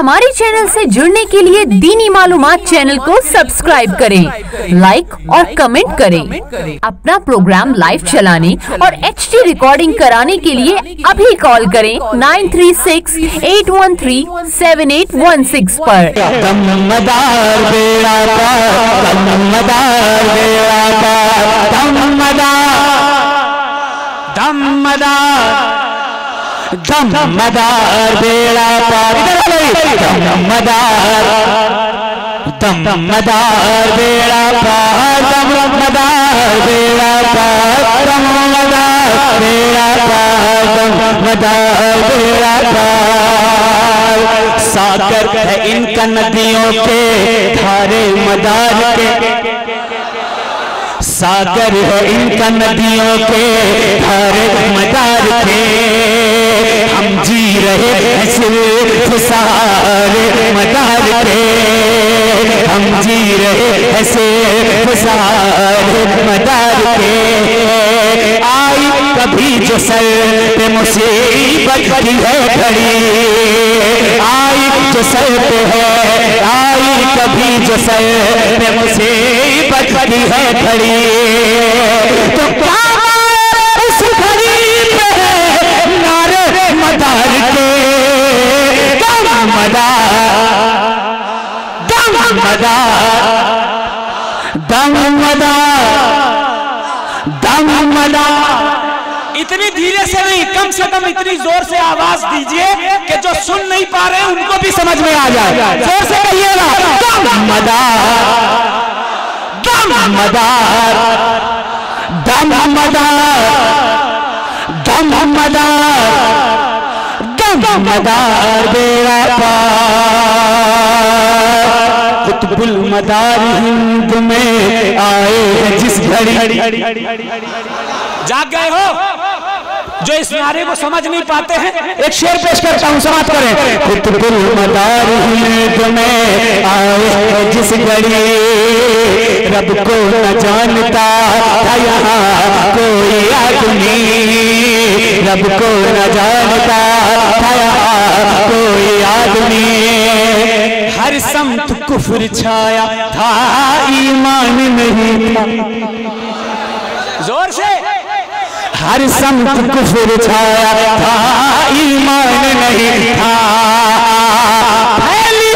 ہمارے چینل سے جڑنے کے لیے دینی معلومات چینل کو سبسکرائب کریں، لائک اور کمنٹ کریں۔ اپنا پروگرام لائف چلانے اور ایچ ڈی ریکارڈنگ کرانے کے لیے ابھی کال کریں nine three six eight one three seven eight one six پر۔ مدار بیڑا پار. چم مدار. مدار بیڑا پار. مدار بیڑا پار. دم مدار بیڑا پار. مدار بیڑا پار. ساکر ہے ان کا ندیوں کے دھارے مدار کے. ساکر ہے ان کا ندیوں کے دھارے مدار کے. ہم جی رہے مدار پہ ہم جی رہے ایسے مدار پہ آئی کبھی جو سر پہ مصیبت کی ہے کھڑی آئی جو سر پہ ہے، آئی کبھی جو سر پہ مصیبت کی ہے کھڑی تو کیا ہم اتنی زور سے آواز دیجیے کہ جو سن نہیں پا رہے ان کو بھی سمجھ میں آ جائے۔ زور سے کہیے گا دم مدار۔ دم مدار۔ دم مدار۔ دم مدار۔ دم مدار بیرا پار۔ قطب المدار ہند میں آئے جس گھڑی۔ جاگ گئے ہو؟ جو اس نعرے کو سمجھ نہیں پاتے ہیں ایک شیر پیش کرتا ہوں سمات کریں۔ قطب المدار ہند میں آئے ہیں جس گھڑی رب کو نہ جانتا تھا یہاں کوئی آدمی رب کو نہ جانتا تھا یہاں کوئی آدمی ہر سمت کفر چھایا تھا ایمان نہیں تھا۔ زور سے۔ ہر سمت کفر چھایا تھا ایمان نہیں تھا۔ پھیلی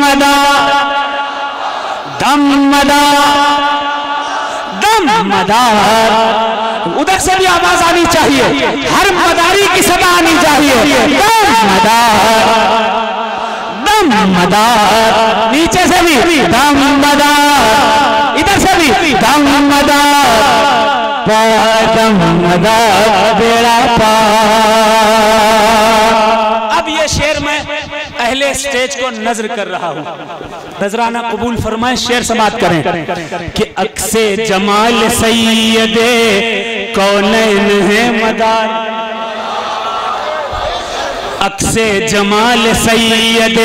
مدا دم مدا۔ مدار۔ ادھر سے بھی آواز آنی چاہیے۔ ہر مداری کی سب آنی چاہیے۔ دم مدار۔ دم مدار۔ نیچے سے بھی دم مدار۔ ادھر سے بھی دم مدار۔ دم مدار۔ بیڑا پار۔ اب یہ شیر میں اہل سٹیج کو نظر کر رہا ہوں۔ نظرانہ قبول فرمائیں شعر سمات کریں کہ اکس جمال سید کونین ہے مدار؟ اکس جمال سید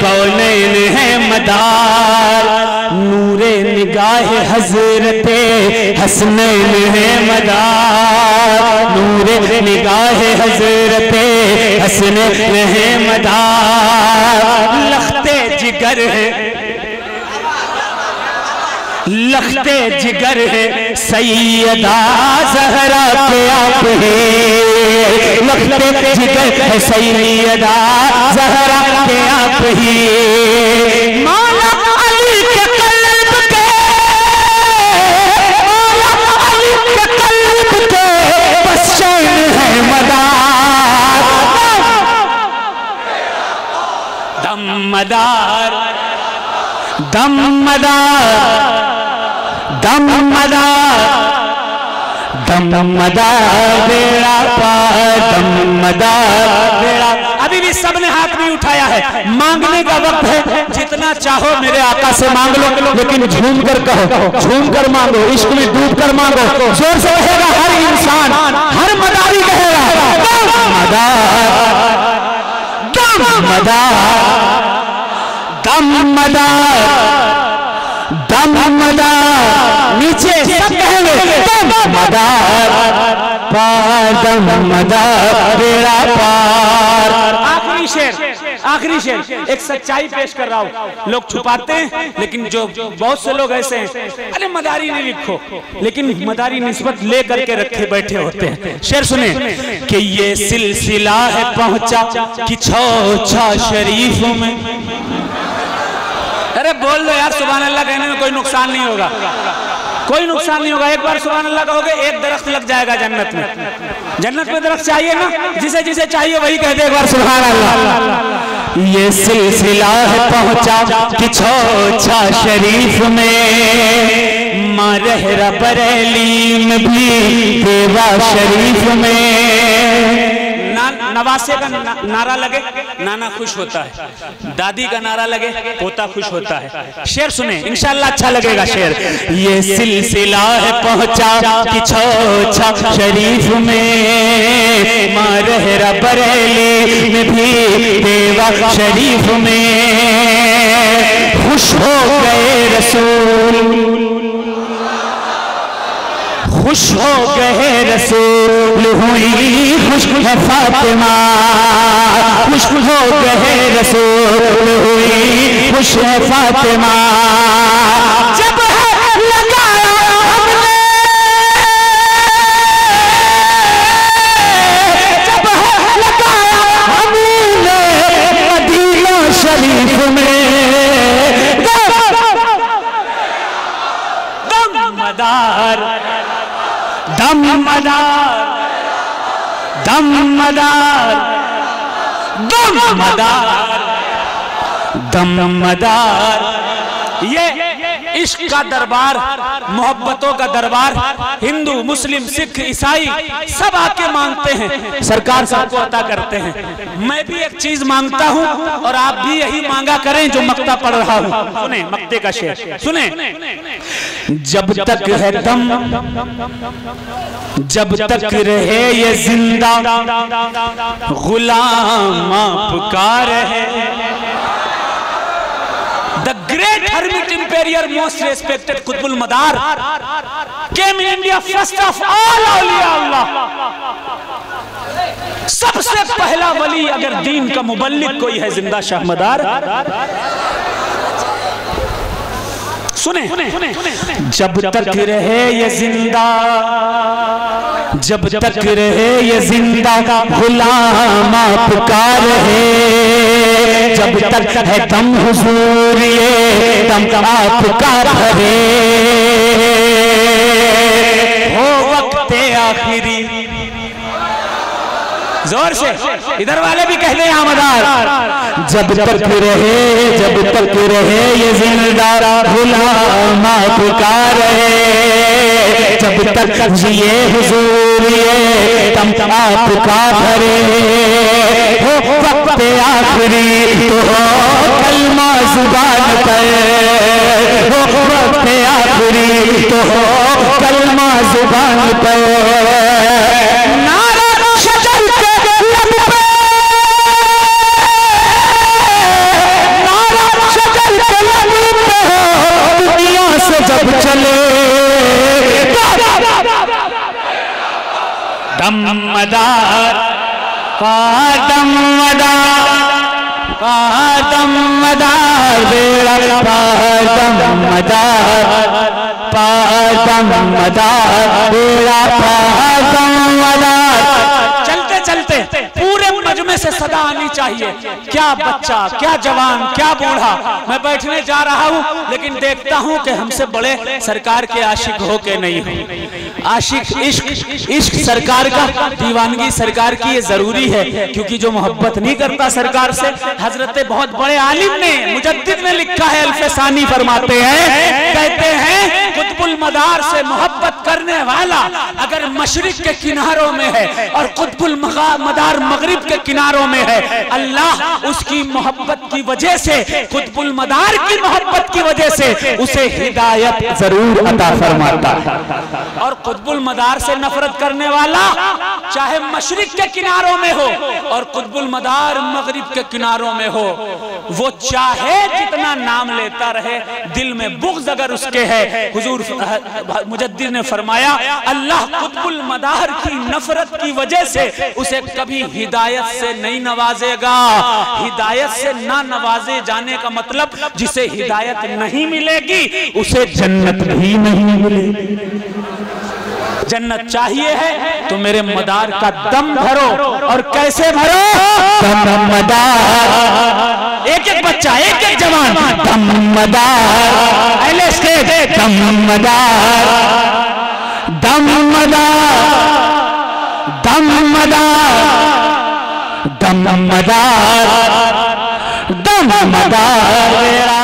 کونین ہے مدار؟ نور نگاہ حضرت حسنین ہے مدار؟ نور نگاہ حضرت حسنین ہے مدار؟ لخت جگر ہے۔ لختے جگر ہے۔ سیدہ زہرہ پہ آپ ہے لختے جگر ہے۔ سیدہ زہرہ پہ آپ ہی مولا مدار دم مدار دم مدار دم مدار بیڑا پار. دم مدار بیڑا. ابھی بھی سب نے ہاتھ نہیں اٹھایا ہے. مانگنے کا وقت ہے. جتنا چاہو میرے آقا سے مانگ لو. لیکن جھوم کر کہو. جھوم کر مانگو. عشق میں ڈوب کر مانگو. زور سے رہے گا ہر انسان. ہر مداری کہے گا. مدار دم مدار دم مدار نیچے سب کہیں گے دم مدار پار دم مدار بیڑا پار۔ آخری شیر آخری شیر ایک سچائی پیش کر رہا ہوں۔ لوگ چھپاتے ہیں، لیکن جو بہت سے لوگ ایسے ہیں، ارے مداری نہیں لکھو۔ لیکن مداری نسبت لے کر کے رکھے بیٹھے ہوتے ہیں۔ شیر سنیں۔ کہ یہ سلسلہ ہے پہنچا کہ چھا شریف میں۔ ارے بول دو یار، سبحان اللہ کہنے میں کوئی نقصان نہیں ہوگا۔ کوئی نقصان نہیں ہوگا۔ ایک بار سبحان اللہ کہو گے، ایک درخت لگ جائے گا جنت میں۔ جنت میں درخت چاہیے نا؟ جسے جسے چاہیے وہی کہہ دے ایک بار، سبحان اللہ۔ یہ سلسلہ پہنچا کہ شریف میں۔ ماں رہرہ بریلی میں بھی دیوا شریف میں۔ نواسے کا نعرہ لگے، نانا خوش ہوتا ہے۔ دادی کا نعرہ لگے، پوتا خوش ہوتا ہے۔ شیر سنیں، انشاءاللہ اچھا لگے گا شیر یہ سلسلہ ہے پہنچا کہ چھوچا اچھا۔ شریف میں ماں رہرہ بریلی میں بھی دیوا۔ شریف میں خوش ہو گئے رسول۔ خوش ہو گئے رسول ہوئی، خوش ہے فاطمہ۔ خوش ہو گئے رسول ہوئی، خوش ہے فاطمہ۔ جب دم مدار دم مدار دم مدار دم مدار یہ عشق کا دربار، محبتوں کا دربار، ہندو، مسلم، سکھ، عیسائی، سب آ کے مانگتے ہیں، سرکار صاحب کو عطا کرتے ہیں۔ میں بھی ایک چیز مانگتا ہوں اور آپ بھی یہی مانگا کریں جو مکتہ پڑھ رہا ہوں۔ سنیں، مکتے کا شعر۔ سنیں۔ جب تک ہے دم جب تک رہے یہ زندہ غلام پکار ہے The great hermit imperial most respected Qutub المدار came in India first of all اولیاء اللہ سب سے پہلا ولی اگر دین کا مبلغ کوئی ہے زندہ شاہ مدار سنیں۔ جب تک رہے یہ زندہ جب تک رہے یہ زندہ غلام پکار ہے جب تک ہے دم حضور یہ دم آپ کا بھرے ہو وقت آخری۔ زور سے۔ ادھر والے بھی کہہ دیں آمدار۔ جب تک رہے، جب تک رہے، یہ زندہ غلام پکار ہے جب تک جیے حضور یہ تم آپ کا بھرے۔ ہو وقت آخری تو ہو کلمہ زبان پر۔ ہو وقت آخری تو ہو کلمہ زبان پر۔ دم مدار دم مدار دم مدار بیڑا دم مدار دم مدار بیڑا دم مدار چلتے چلتے پورے مجمع سے صدا آنی چاہیے۔ کیا بچہ، کیا جوان، کیا بوڑھا۔ میں بیٹھنے جا رہا ہوں، لیکن دیکھتا ہوں کہ ہم سے بڑے سرکار کے عاشق ہو کے نہیں ہوں۔ عاشق، عشق عشق سرکار کا، دیوانگی سرکار کی یہ ضروری ہے، کیونکہ جو محبت نہیں کرتا سرکار سے، حضرت بہت بڑے عالم نے مجدد نے لکھا ہے، الف ثانی فرماتے ہیں، کہتے ہیں، قطب المدار سے محبت کرنے والا اگر مشرق کے کناروں میں ہے اور قطب المدار مغرب کے کناروں میں ہے، اللہ اس کی محبت کی وجہ سے، قطب المدار کی محبت کی وجہ سے اسے ہدایت ضرور عطا فرماتا۔ ہے اور قطب المدار سے نفرت کرنے والا چاہے مشرق کے کناروں میں ہو اور قطب المدار مغرب کے کناروں میں ہو، وہ چاہے جتنا نام لیتا رہے، دل میں بغض اگر اس کے ہے۔ حضور مجدد نے فرمایا، اللہ قطب المدار کی نفرت کی وجہ سے اسے کبھی ہدایت سے نہیں نوازے گا۔ ہدایت سے نہ نوازے جانے کا مطلب جسے ہدایت نہیں ملے گی، اسے جنت بھی نہیں ملے گی۔ جنت چاہیے ہے تو میرے مدار کا دم بھرو اور کیسے بھرو؟ دم مدار۔ ایک ایک بچہ ایک ایک جوان۔ دم مدار۔ اہل اسٹیج۔ دم مدار۔ دم مدار۔ دم مدار۔ دم مدار۔ دم مدار۔